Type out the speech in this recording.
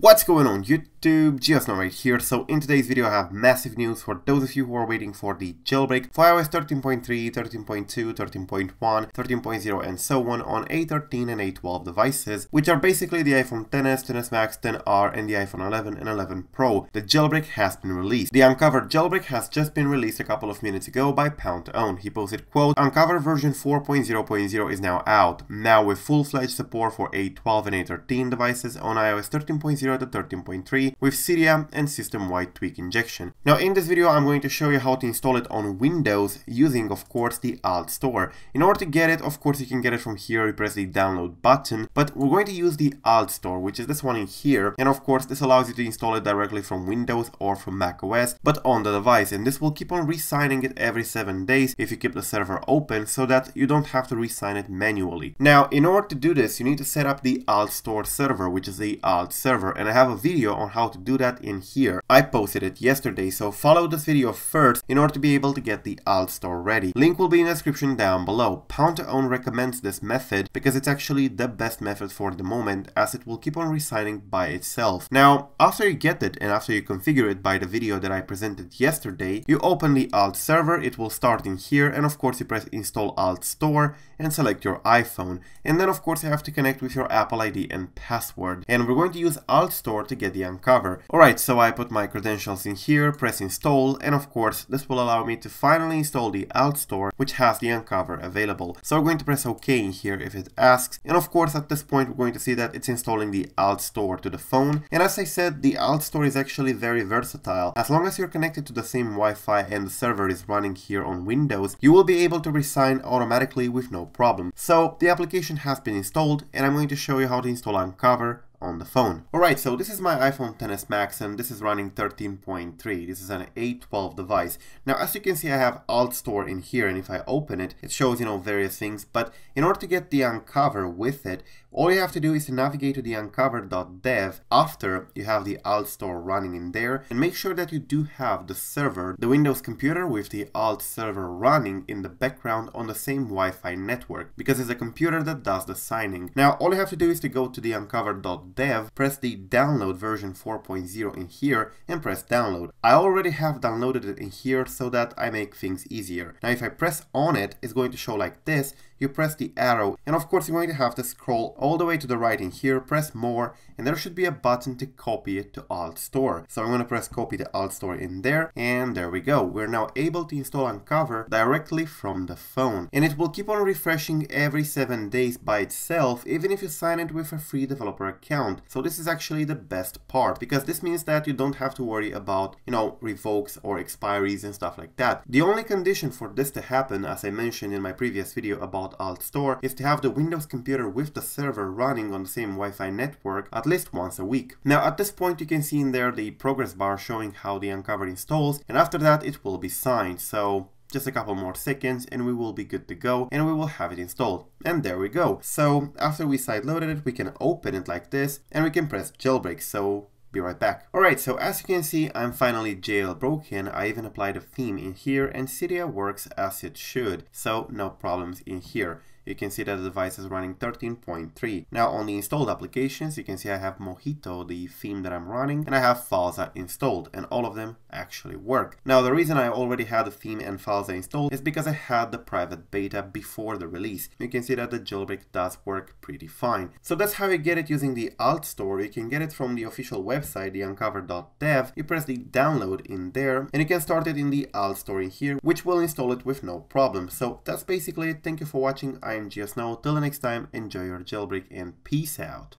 What's going on YouTube? GeoSn0w right here. So in today's video I have massive news for those of you who are waiting for the jailbreak for iOS 13.3, 13.2, 13.1, 13.0 and so on on A13 and A12 devices, which are basically the iPhone XS, XS Max, XR and the iPhone 11 and 11 Pro. The jailbreak has been released. The Uncovered jailbreak has just been released a couple of minutes ago by Pwn20wnd. He posted, quote, Uncovered version 4.0.0 is now out, now with full-fledged support for A12 and A13 devices on iOS 13.0 to 13.3 with Cydia and system-wide tweak injection. Now in this video I'm going to show you how to install it on Windows using of course the Alt Store. In order to get it, of course you can get it from here, you press the download button, but we're going to use the Alt Store, which is this one in here, and of course this allows you to install it directly from Windows or from Mac OS, but on the device, and this will keep on re-signing it every 7 days if you keep the server open so that you don't have to re-sign it manually. Now in order to do this, you need to set up the Alt Store server, which is the Alt server, and I have a video on how to do that in here. I posted it yesterday, so follow this video first in order to be able to get the alt store ready. Link will be in the description down below. Pwn20wnd recommends this method because it's actually the best method for the moment as it will keep on resigning by itself. Now, after you get it and after you configure it by the video that I presented yesterday, you open the alt server, it will start in here and of course you press install alt store and select your iPhone. And then of course you have to connect with your Apple ID and password. And we're going to use alt store to get the unc0ver. Alright, so I put my credentials in here, press install, and of course this will allow me to finally install the alt store which has the unc0ver available. So we're going to press OK in here if it asks, and of course at this point we're going to see that it's installing the alt store to the phone. And as I said, the alt store is actually very versatile. As long as you're connected to the same Wi-Fi and the server is running here on Windows, you will be able to resign automatically with no problem. So the application has been installed and I'm going to show you how to install Unc0ver on the phone. Alright, so this is my iPhone XS Max and this is running 13.3. This is an A12 device. Now, as you can see, I have Alt Store in here and if I open it, it shows, you know, various things. But in order to get the Unc0ver with it, all you have to do is to navigate to the unc0ver.dev after you have the Alt Store running in there and make sure that you do have the server, the Windows computer with the Alt server running in the background on the same Wi-Fi network because it's a computer that does the signing. Now, all you have to do is to go to the unc0ver.dev press the download version 4.0 in here and press download. I already have downloaded it in here so that I make things easier. Now if I press on it, it's going to show like this. You press the arrow and of course you're going to have to scroll all the way to the right in here, press more and there should be a button to copy it to Alt Store. So I'm going to press copy to Alt Store in there and there we go. We're now able to install Unc0ver directly from the phone and it will keep on refreshing every 7 days by itself even if you sign it with a free developer account. So this is actually the best part because this means that you don't have to worry about, you know, revokes or expiries and stuff like that. The only condition for this to happen, as I mentioned in my previous video about Alt Store, is to have the Windows computer with the server running on the same Wi-Fi network at least once a week. Now at this point you can see in there the progress bar showing how the Unc0ver installs and after that it will be signed. So just a couple more seconds and we will be good to go and we will have it installed. And there we go. So after we side loaded it, we can open it like this and we can press jailbreak. So be right back. Alright, so as you can see, I'm finally jailbroken. I even applied a theme in here and Cydia works as it should. So no problems in here you can see that the device is running 13.3. Now on the installed applications, you can see I have Mojito, the theme that I'm running, and I have Filza installed, and all of them actually work. Now the reason I already had the theme and Filza installed is because I had the private beta before the release. You can see that the jailbreak does work pretty fine. So that's how you get it using the Alt Store. You can get it from the official website, the unc0ver.dev. You press the download in there, and you can start it in the Alt Store in here, which will install it with no problem. So that's basically it. Thank you for watching. I am GeoSn0w. Till the next time, enjoy your jailbreak and peace out.